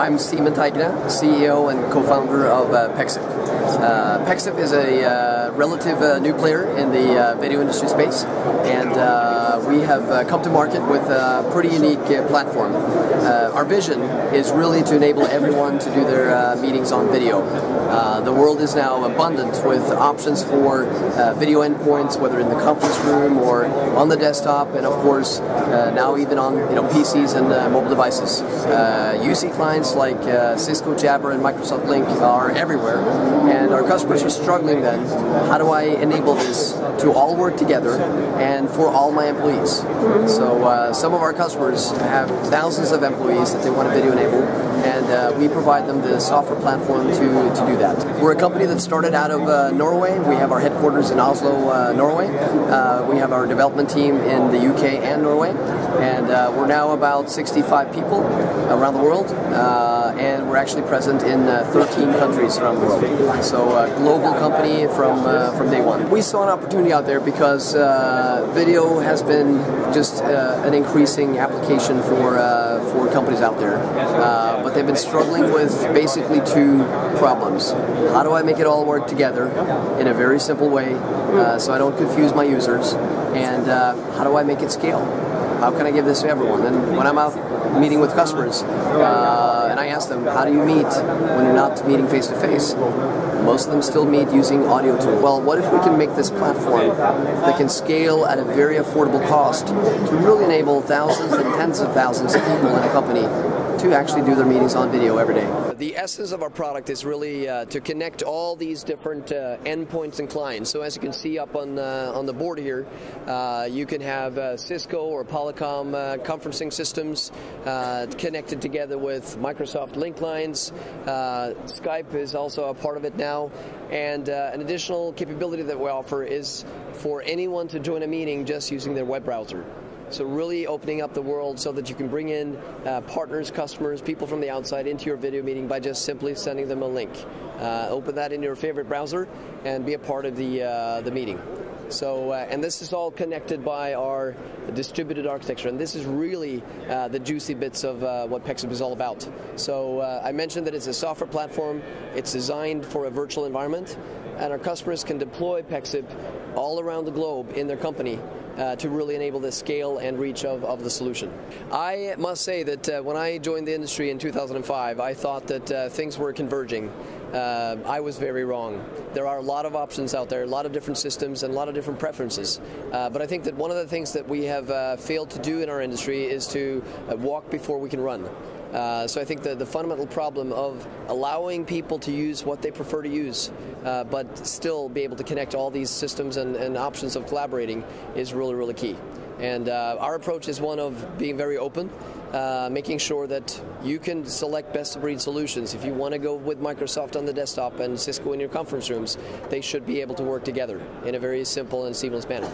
I'm Simen Teigre, CEO and co-founder of uh, Pexip. Uh, Pexip is a uh, relative uh, new player in the uh, video industry space, and uh, we have uh, come to market with a pretty unique uh, platform. Uh, our vision is really to enable everyone to do their uh, meetings on video. Uh, the world is now abundant with options for uh, video endpoints, whether in the conference room or on the desktop, and of course now even on you know PCs and mobile devices. UC clients like Cisco, Jabber, and Microsoft Lync are everywhere, and our customers are struggling. Then, how do I enable this to all work together and for all my employees? So uh, some of our customers have thousands of employees that they want to video enable, and uh, we provide them the software platform to, to do that. We're a company that started out of uh, Norway. We have our headquarters in Oslo, uh, Norway. Uh, we have our development team in the UK and Norway, and uh, we're now about 65 people around the world, uh, and we're actually present in uh, 13 countries around the world. So a global company from from day one. We saw an opportunity out there because video has been just an increasing application for for companies out there, but they've been struggling with basically two problems. How do I make it all work together in a very simple way uh, so I don't confuse my users? And uh, how do I make it scale? How can I give this to everyone? And when I'm out meeting with customers, uh, and I ask them, how do you meet when you're not meeting face to face? Most of them still meet using audio tool. Well, what if we can make this platform that can scale at a very affordable cost to really enable thousands and tens of thousands of people in a company to actually do their meetings on video every day. The essence of our product is really uh, to connect all these different uh, endpoints and clients. So as you can see up on uh, on the board here, uh, you can have uh, Cisco or Polycom uh, conferencing systems connected together with Microsoft Lync lines. Skype is also a part of it now, and an additional capability that we offer is for anyone to join a meeting just using their web browser. So really opening up the world so that you can bring in uh, partners, customers, people from the outside into your video meeting by just simply sending them a link. Uh, open that in your favorite browser and be a part of the uh, the meeting. So, uh, and this is all connected by our distributed architecture, and this is really uh, the juicy bits of uh, what Pexip is all about. So, uh, I mentioned that it's a software platform. It's designed for a virtual environment, and our customers can deploy Pexip all around the globe in their company uh, to really enable the scale and reach of, of the solution. I must say that uh, when I joined the industry in 2005, I thought that uh, things were converging. Uh, I was very wrong. There are a lot of options out there, a lot of different systems, and a lot of different preferences. Uh, but I think that one of the things that we have uh, failed to do in our industry is to uh, walk before we can run. Uh, so I think the, the fundamental problem of allowing people to use what they prefer to use, uh, but still be able to connect all these systems and, and options of collaborating is really, really key. And uh, our approach is one of being very open, uh, making sure that you can select best of breed solutions. If you want to go with Microsoft on the desktop and Cisco in your conference rooms, they should be able to work together in a very simple and seamless manner.